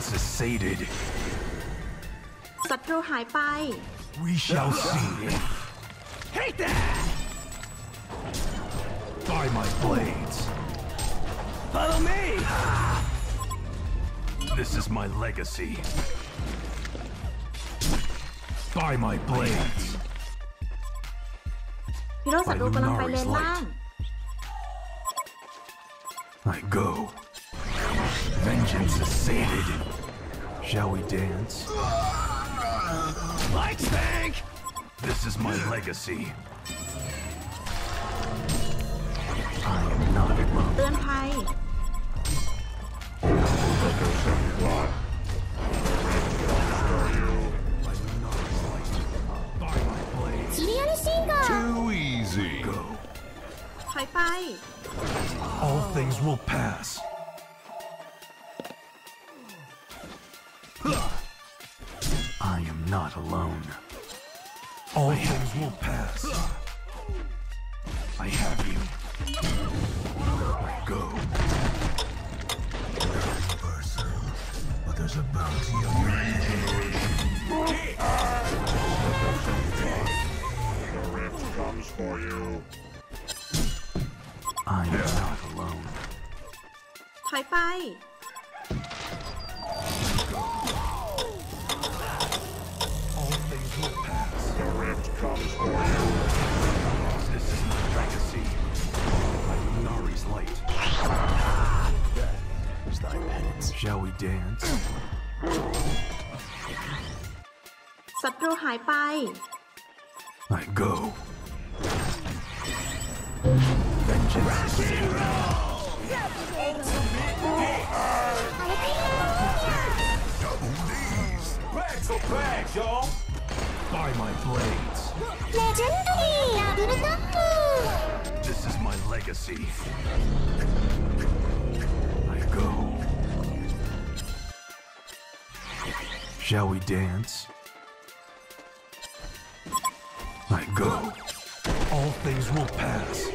Vengeance is sated. ศัตรูหายไป We shall see. Hate that! By my blades. Follow me! This is my legacy. By my blades. ฮีโร่ศัตรูกำลังไปเลนล่าง I go. Vengeance is sated. Shall we dance? Lights, bank. This is my legacy. I am not alone. เตือนภัย Too easy. ถอยไป All things will pass. not alone. All things will pass. I have you. I go. But there's a bounty on your head. The rift comes for you. I am not alone. ถอยไป Lunari's light. Is thy penance. Shall we dance? ศัตรูหายไป I go. Vengeance is sated. Double D's. Bags for bags, y'all! By my blades. レ legacy. I go. Shall we dance? I go. All things will pass.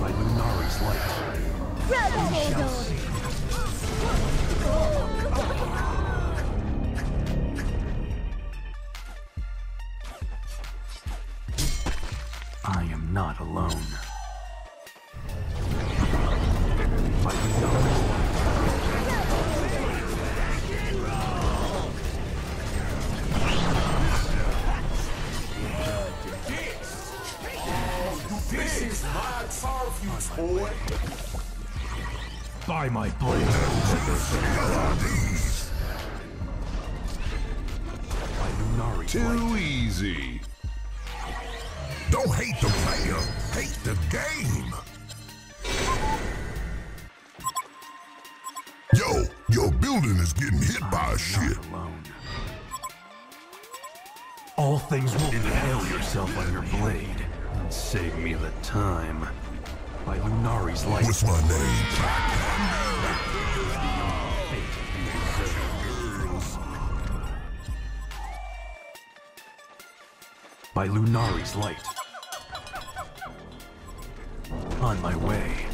By Lunari's light. We not alone. By Lunari's light. This is my tarfuse, boy! By my blade. By Lunari's light. Too easy. Don't hate the player, hate the game. Yo, your building is getting hit by a shit. All things will inhale yourself on your blade and save me the time. By Lunari's light. What's my name? By Lunari's light. On my way.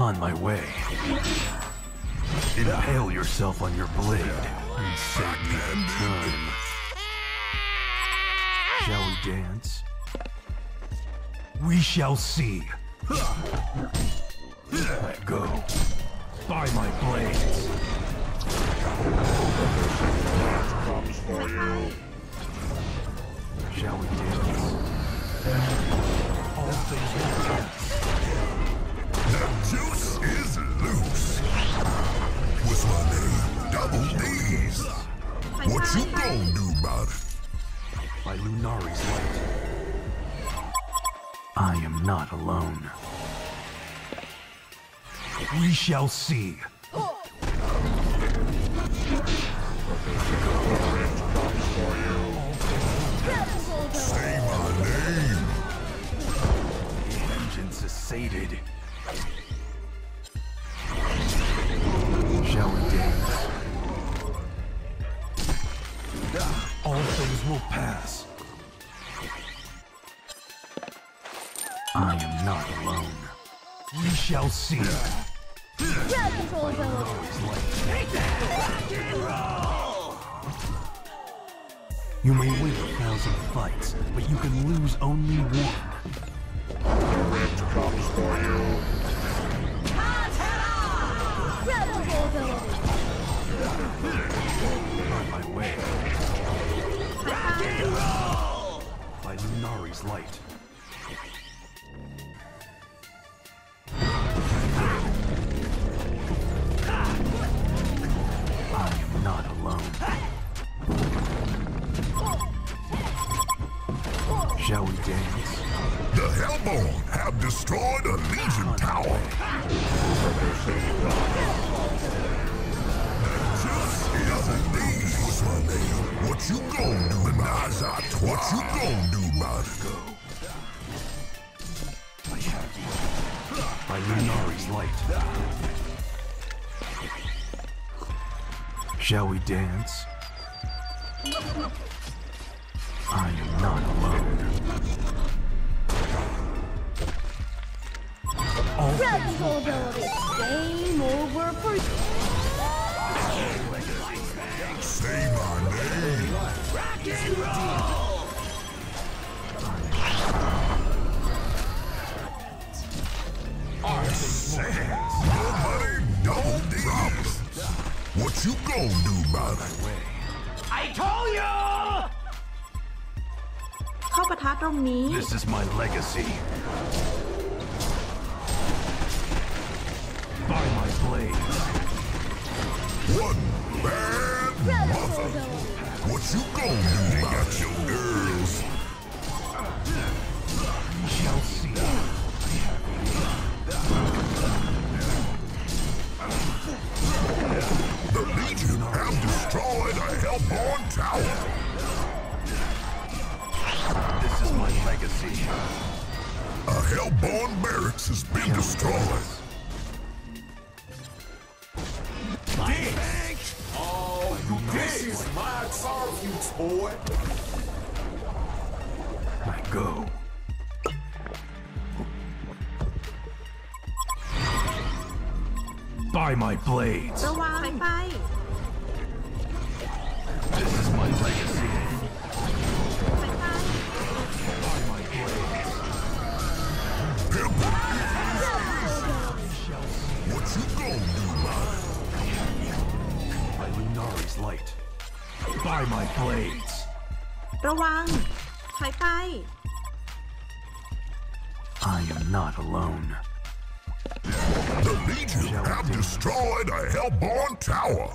On my way. Impale yourself on your blade and save me time. Shall we dance? We shall see. I go. By my blades. Shall we dance? All things Lunari's light. I am not alone. We shall see. Say my name. Vengeance is sated. Shall we dance? All things will pass. shall see. Control that! You may win a thousand fights, but you can lose only one. The red comes for you. On my way. Rock and roll! By Lunari's light. Shall we dance? The Hellborn have destroyed a Legion Tower. Just is indeed. What's my name? What you gonna do about? What you gonna do about? I have you. By Lunari's light. Shall we dance? I am not alone. All Crowd control ability. Game over for you. Say my name. Nobody don't drop it. What you gonna do about it?เข้าปะทะตรงนี้ This is my legacy. What you gonna do about your girls? We shall see. The Legion have destroyed a Hellborn tower. This is my legacy. A Hellborn barracks has been destroyed. boy. I go. By my blades. So This is my legacy. By my blades. By light. By my blades. ระวัง ถอยไป I am not alone. The Legion have destroyed a Hellborn tower.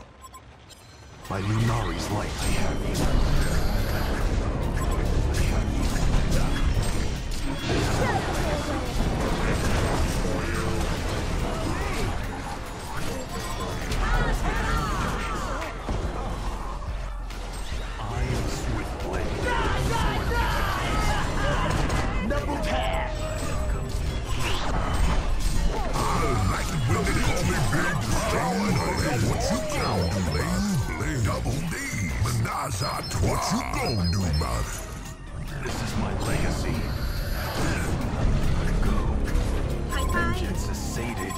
By Lunari's light. I have had cessated.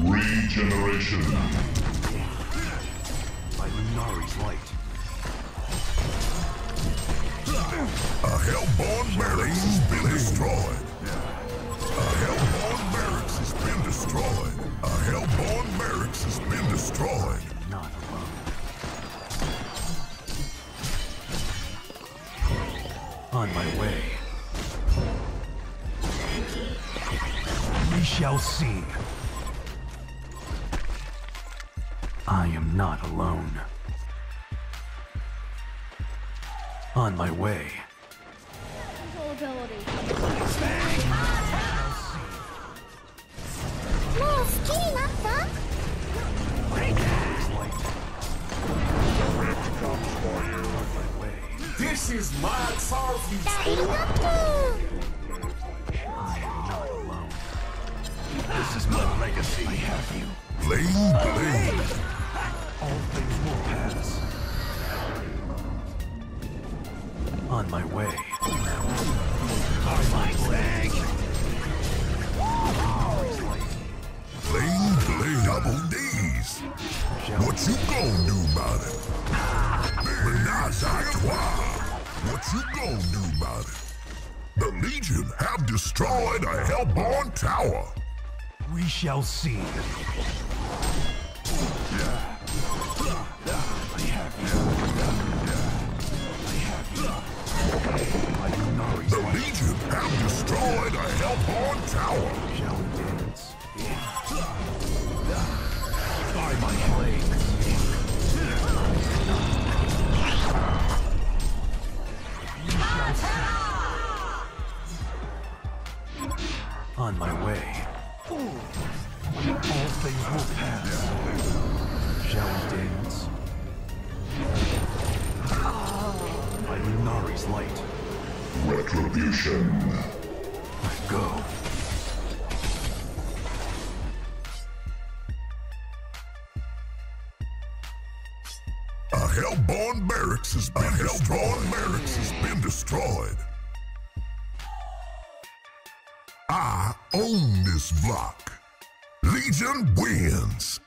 Regeneration. By Lunari's light. A hellborn barracks has been destroyed. A hellborn barracks has been destroyed. A hellborn shall see. I am not alone. On my way. This is my target. This is my legacy. I have you. Flame blade. All things will pass. On my way. Flame blade. Double D's. What you gonna do about it? Menage a. What you gonna do about it? The Legion have destroyed a Hellborn tower. We shall see. The Legion have destroyed a Hellborn tower. Shall we dance? By my blade. Hellborn barracks has been Hellborn barracks has been destroyed. I own this block. Legion wins.